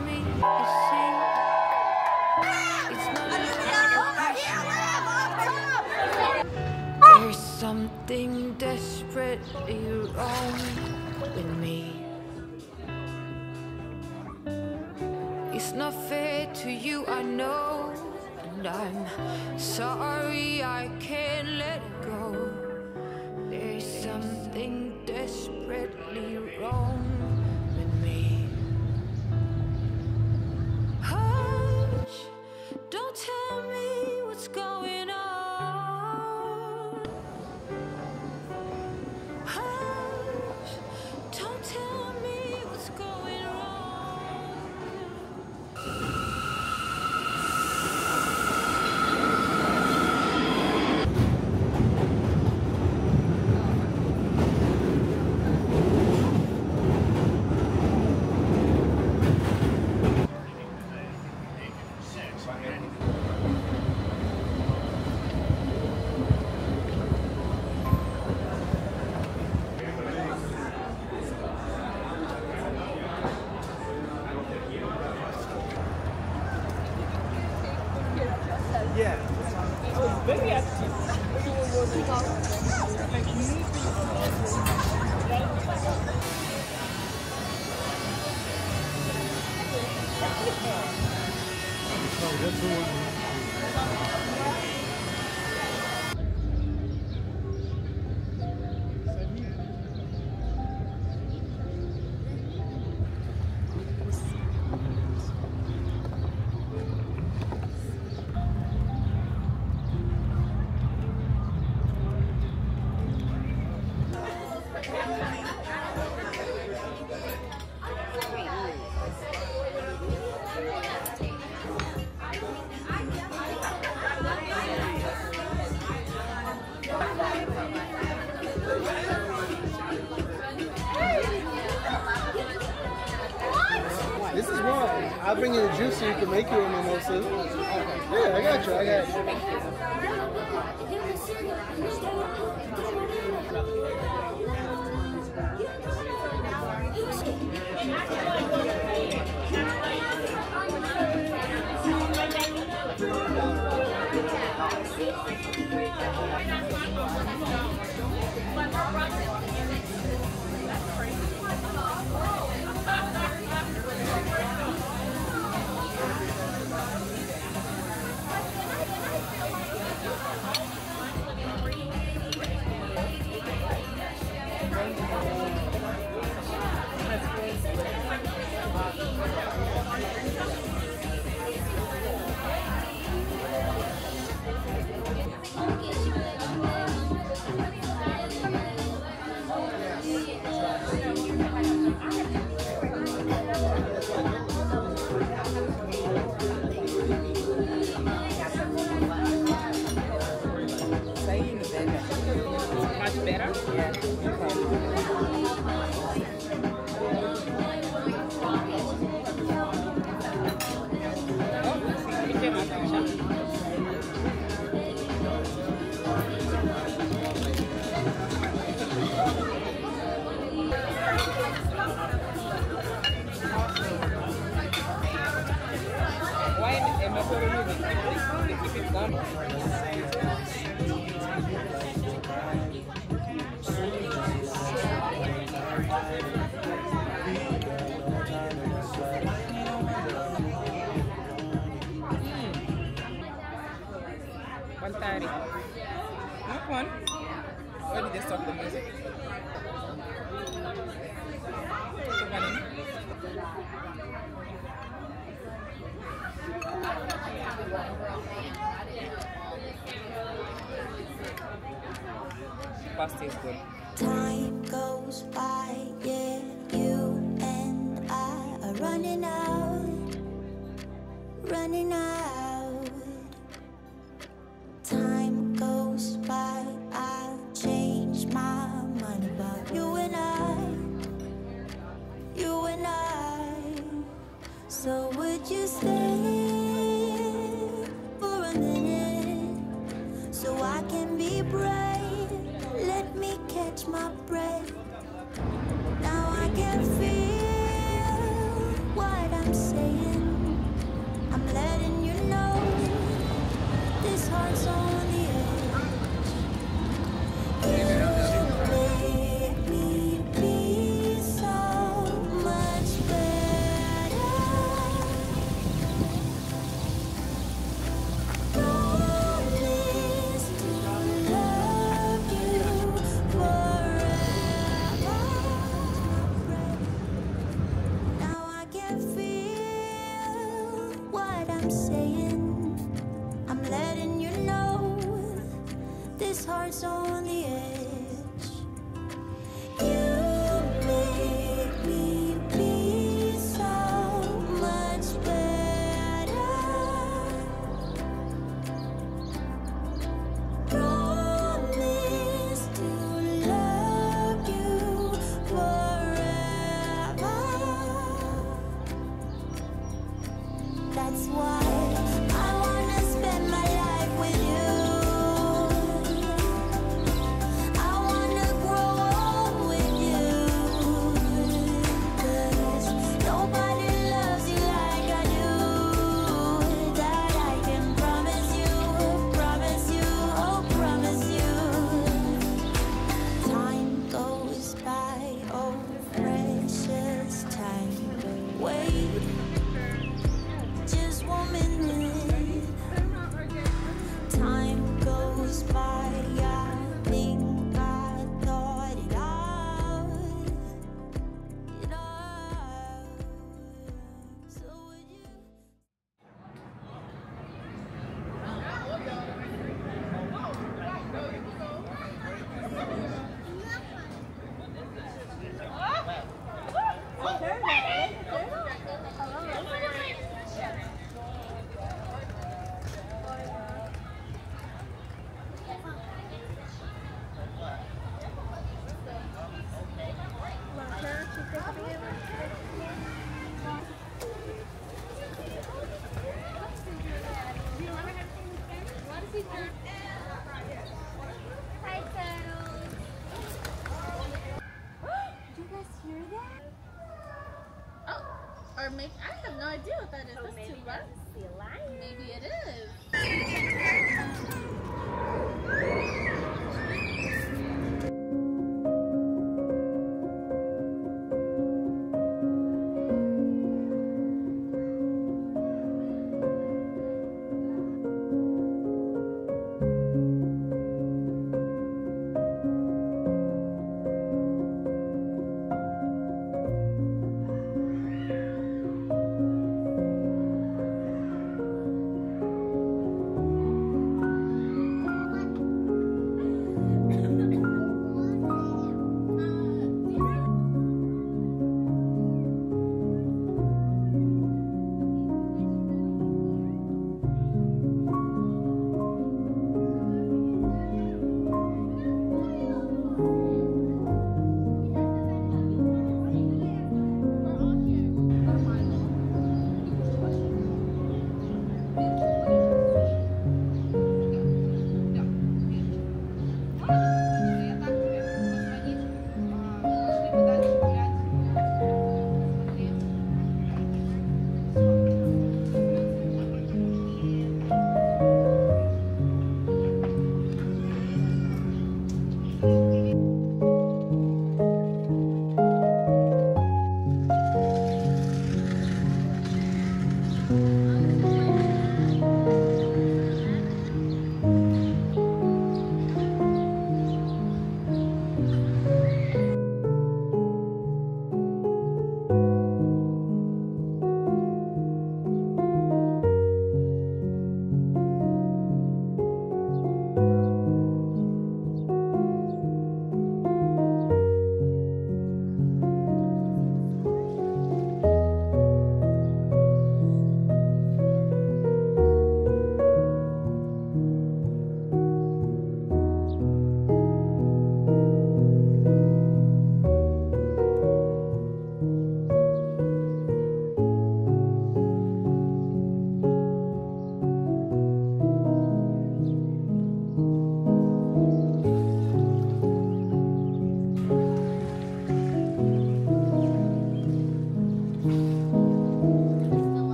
me, you see. It's not There's something desperately wrong with me. It's not fair to you, I know. And I'm sorry I can't let it go. There's something desperately This can make your mimosa. Yeah, I got you. I got you. Did they stop the music? Is good. Time goes by, yeah, you and I are running out, running out. I'm saying. I'm letting you know this heart's on the edge. that's why maybe I have no idea what that is. So That's too rough. Maybe it is.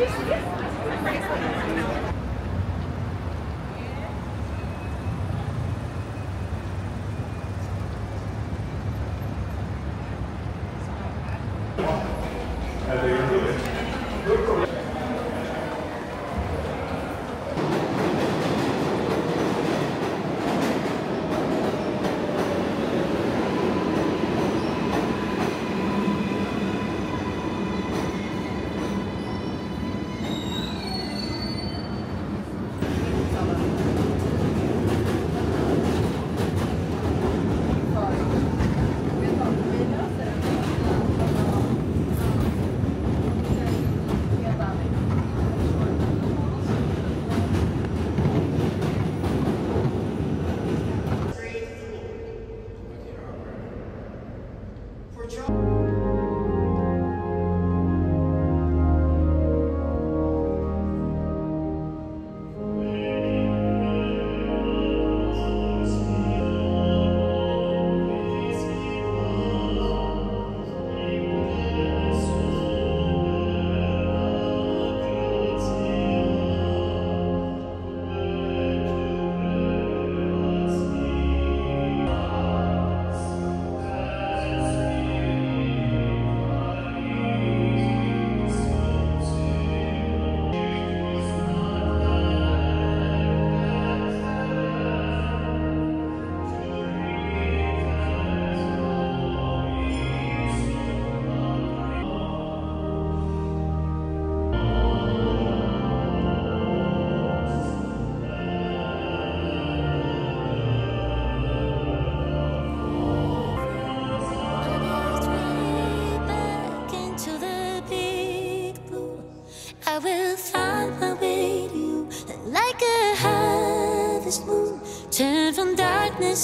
just, yeah. control.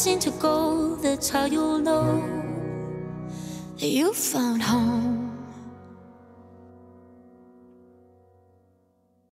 into gold. That's how you'll know that you found home.